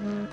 Mm-hmm.